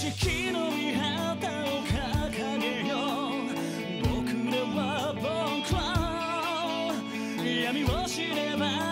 四の見旗を掲げよう。僕らは僕ら闇を知れば